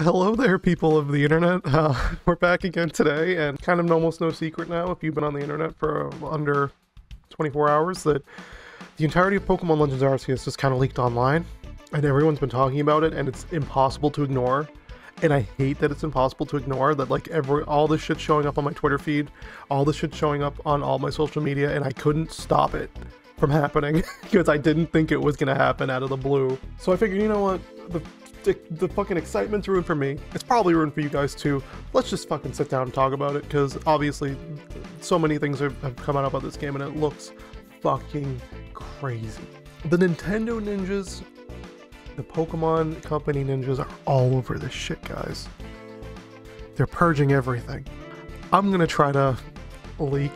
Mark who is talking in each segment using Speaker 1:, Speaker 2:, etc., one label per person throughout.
Speaker 1: Hello there, people of the internet. Uh, we're back again today, and kind of almost no secret now, if you've been on the internet for under 24 hours, that the entirety of Pokemon Legends Arceus just kind of leaked online, and everyone's been talking about it, and it's impossible to ignore. And I hate that it's impossible to ignore that, like, every all this shit showing up on my Twitter feed, all this shit showing up on all my social media, and I couldn't stop it from happening because I didn't think it was gonna happen out of the blue. So I figured, you know what, the the, fucking excitement's ruined for me. It's probably ruined for you guys too. Let's just fucking sit down and talk about it because obviously so many things have, have come out about this game and it looks fucking crazy. The Nintendo ninjas, the Pokemon Company ninjas are all over this shit, guys. They're purging everything. I'm gonna try to leak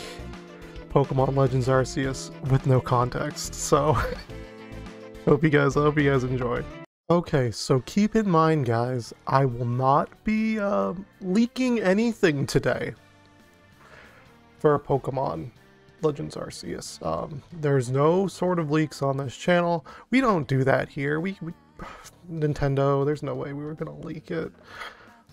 Speaker 1: Pokemon Legends Arceus with no context, so hope you guys I hope you guys enjoy. Okay, so keep in mind, guys, I will not be uh, leaking anything today for Pokemon Legends Arceus. Um, there's no sort of leaks on this channel. We don't do that here. We, we Nintendo, there's no way we were gonna leak it.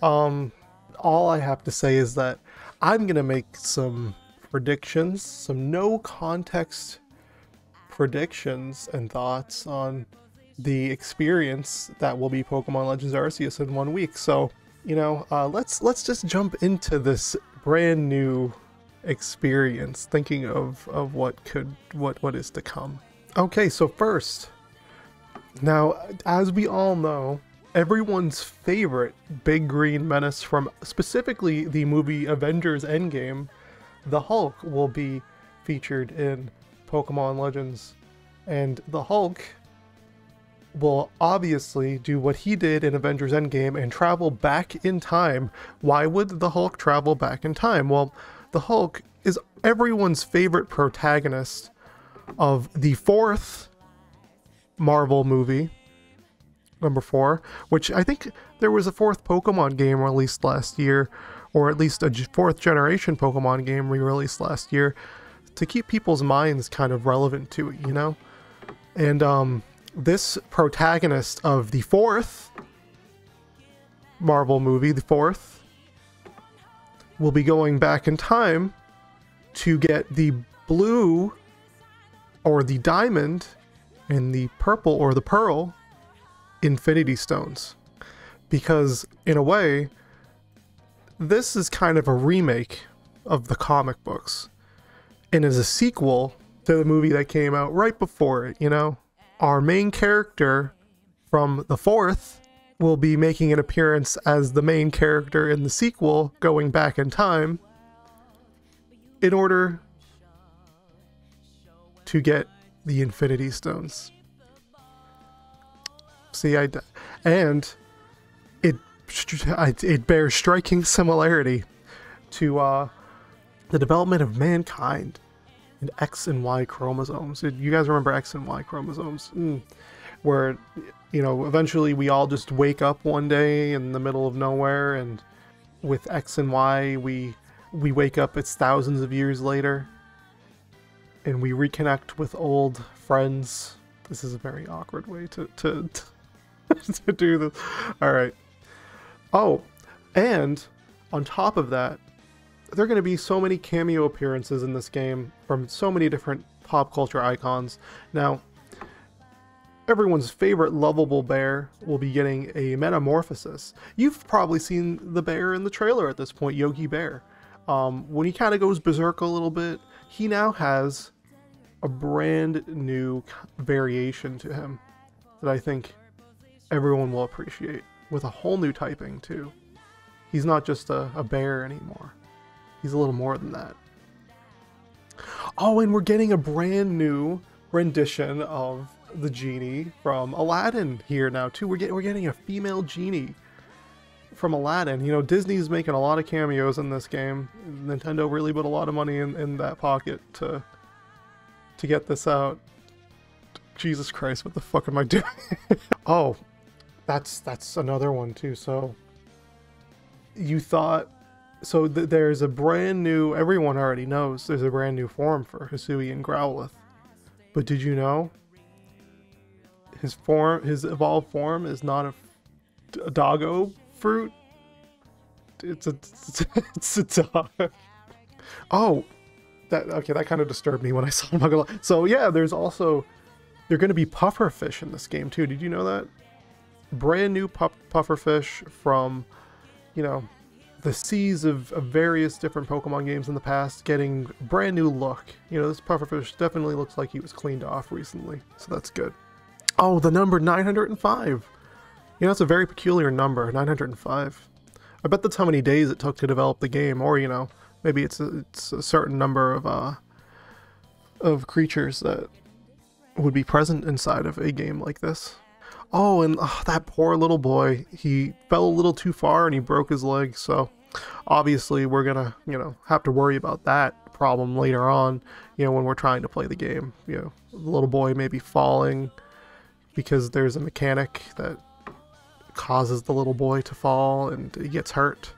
Speaker 1: Um, all I have to say is that I'm gonna make some predictions, some no context predictions and thoughts on the experience that will be Pokemon Legends Arceus in one week. So, you know, uh, let's let's just jump into this brand new experience, thinking of of what could what what is to come. Okay, so first, now as we all know, everyone's favorite big green menace from specifically the movie Avengers Endgame, the Hulk will be featured in Pokemon Legends, and the Hulk will obviously do what he did in Avengers Endgame and travel back in time. Why would the Hulk travel back in time? Well, the Hulk is everyone's favorite protagonist of the fourth Marvel movie, number four, which I think there was a fourth Pokemon game released last year, or at least a fourth generation Pokemon game re released last year to keep people's minds kind of relevant to it, you know? And, um, this protagonist of the fourth Marvel movie, the fourth, will be going back in time to get the blue or the diamond and the purple or the pearl infinity stones. Because, in a way, this is kind of a remake of the comic books and is a sequel to the movie that came out right before it, you know? Our main character from the fourth will be making an appearance as the main character in the sequel, going back in time, in order to get the Infinity Stones. See, I and it it bears striking similarity to uh, the development of mankind and X and Y chromosomes. You guys remember X and Y chromosomes? Mm. Where, you know, eventually we all just wake up one day in the middle of nowhere, and with X and Y, we we wake up. It's thousands of years later, and we reconnect with old friends. This is a very awkward way to to to, to do this. All right. Oh, and on top of that, there are going to be so many cameo appearances in this game from so many different pop culture icons. Now, everyone's favorite lovable bear will be getting a metamorphosis. You've probably seen the bear in the trailer at this point, Yogi Bear. Um, when he kind of goes berserk a little bit, he now has a brand new variation to him that I think everyone will appreciate with a whole new typing too. He's not just a, a bear anymore. He's a little more than that. Oh, and we're getting a brand new rendition of the genie from Aladdin here now too. We're getting we're getting a female genie from Aladdin. You know, Disney's making a lot of cameos in this game. Nintendo really put a lot of money in, in that pocket to to get this out. Jesus Christ, what the fuck am I doing? oh, that's that's another one too. So you thought so th- there's a brand new everyone already knows there's a brand new form for Hisuian Growlithe. But did you know his form his evolved form is not a, a doggo fruit. It's a it's a dog. Oh, that okay. That kind of disturbed me when I saw. I'm not gonna lie. So yeah, there's also they're going to be pufferfish in this game too. Did you know that? Brand new puff, pufferfish from, you know, the seas of, of various different Pokemon games in the past getting brand new look. You know, this pufferfish definitely looks like he was cleaned off recently, so that's good. Oh, the number 905. You know, that's a very peculiar number, 905. I bet that's how many days it took to develop the game, or, you know, maybe it's a, it's a certain number of, uh, of creatures that would be present inside of a game like this. Oh, and oh, that poor little boy, he fell a little too far and he broke his leg, so obviously we're gonna, you know, have to worry about that problem later on, you know, when we're trying to play the game. You know, the little boy may be falling because there's a mechanic that causes the little boy to fall and he gets hurt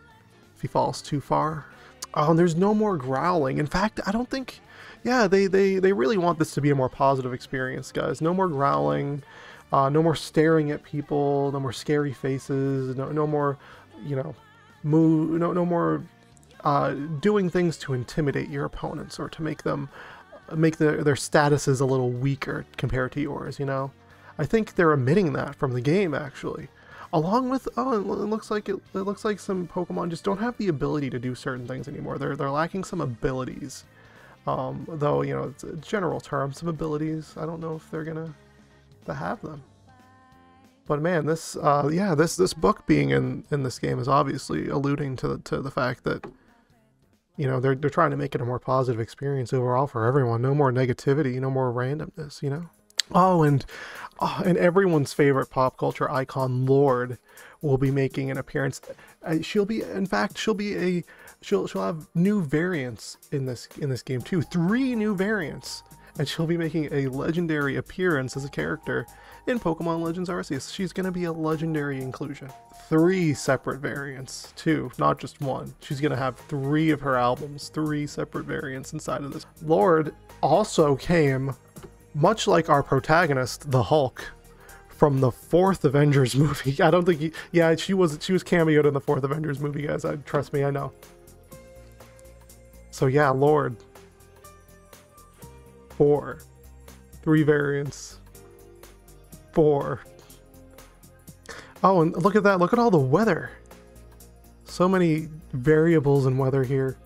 Speaker 1: if he falls too far. Oh, and there's no more growling. In fact, I don't think yeah, they, they, they really want this to be a more positive experience, guys. No more growling, uh, no more staring at people, no more scary faces, no, no more, you know, move, no, no more uh, doing things to intimidate your opponents or to make them make the, their statuses a little weaker compared to yours, you know? I think they're omitting that from the game, actually. Along with, oh, it looks like it, it looks like some Pokemon just don't have the ability to do certain things anymore. They're, they're lacking some abilities. Um, though, you know, it's a general terms some abilities. I don't know if they're gonna to have them. But man, this, uh, yeah, this this book being in in this game is obviously alluding to the, to the fact that, you know, they're they're trying to make it a more positive experience overall for everyone. No more negativity, no more randomness. You know. Oh, and oh, and everyone's favorite pop culture icon, Lorde, will be making an appearance. Uh, she'll be, in fact, she'll be a she'll she'll have new variants in this in this game too. Three new variants, and she'll be making a legendary appearance as a character in Pokemon Legends Arceus. She's gonna be a legendary inclusion. Three separate variants too, not just one. She's gonna have three of her albums, three separate variants inside of this. Lorde also came, much like our protagonist, the Hulk, from the fourth Avengers movie. I don't think he, yeah, she was she was cameoed in the fourth Avengers movie, guys. I trust me, I know. So yeah, Lorde. Four. Three variants. Four. Oh, and look at that. Look at all the weather. So many variables in weather here.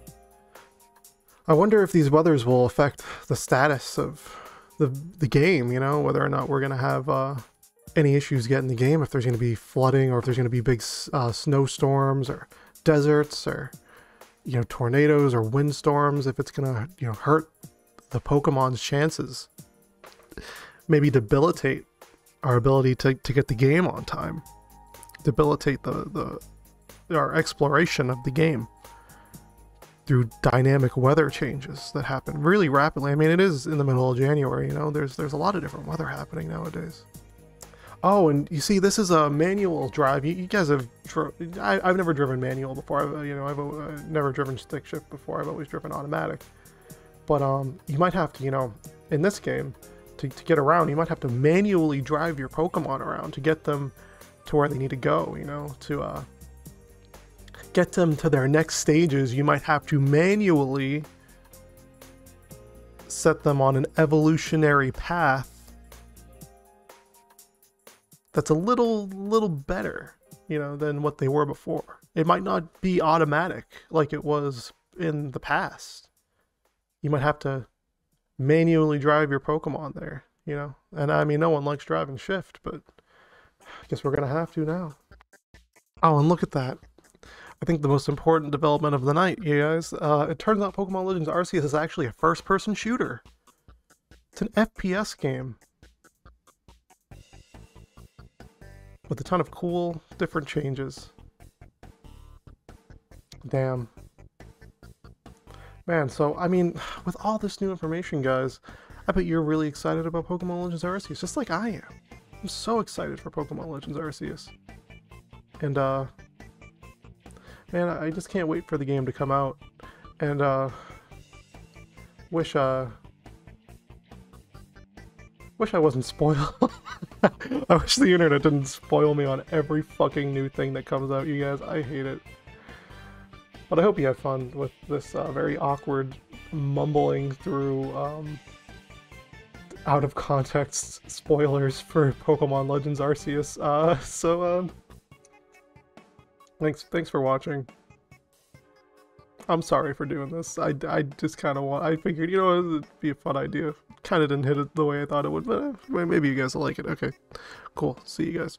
Speaker 1: I wonder if these weathers will affect the status of the, the game, you know, whether or not we're going to have uh, any issues getting the game, if there's going to be flooding or if there's going to be big uh, snowstorms or deserts or you know, tornadoes or windstorms, if it's gonna, you know, hurt the Pokemon's chances. Maybe debilitate our ability to, to get the game on time. Debilitate the, the our exploration of the game through dynamic weather changes that happen really rapidly. I mean, it is in the middle of January, you know, there's there's a lot of different weather happening nowadays. Oh, and you see, this is a manual drive. You, you guys have, I, have never driven manual before. I've, you know, I've uh, never driven stick shift before. I've always driven automatic. But um, you might have to, you know, in this game, to, to get around, you might have to manually drive your Pokemon around to get them to where they need to go. You know, to uh, get them to their next stages, you might have to manually set them on an evolutionary path that's a little little better, you know, than what they were before. It might not be automatic like it was in the past. You might have to manually drive your Pokemon there, you know. And I mean, no one likes driving shift, but I guess we're gonna have to now. Oh, and look at that. I think the most important development of the night, you guys. Uh, it turns out Pokemon Legends Arceus is actually a first-person shooter. It's an FPS game. with a ton of cool, different changes. Damn. Man, so, I mean, with all this new information, guys, I bet you're really excited about Pokemon Legends Arceus, just like I am. I'm so excited for Pokemon Legends Arceus. And, uh, man, I just can't wait for the game to come out. And, uh, wish, uh, wish I wasn't spoiled. I wish the internet didn't spoil me on every fucking new thing that comes out, you guys. I hate it. But I hope you had fun with this uh, very awkward mumbling through um, out of context spoilers for Pokemon Legends Arceus. Uh, so, um, thanks, thanks for watching. I'm sorry for doing this. I, I just kind of want. I figured, you know, it'd be a fun idea. Kind of didn't hit it the way I thought it would, but uh, maybe you guys will like it. Okay, cool. See you guys.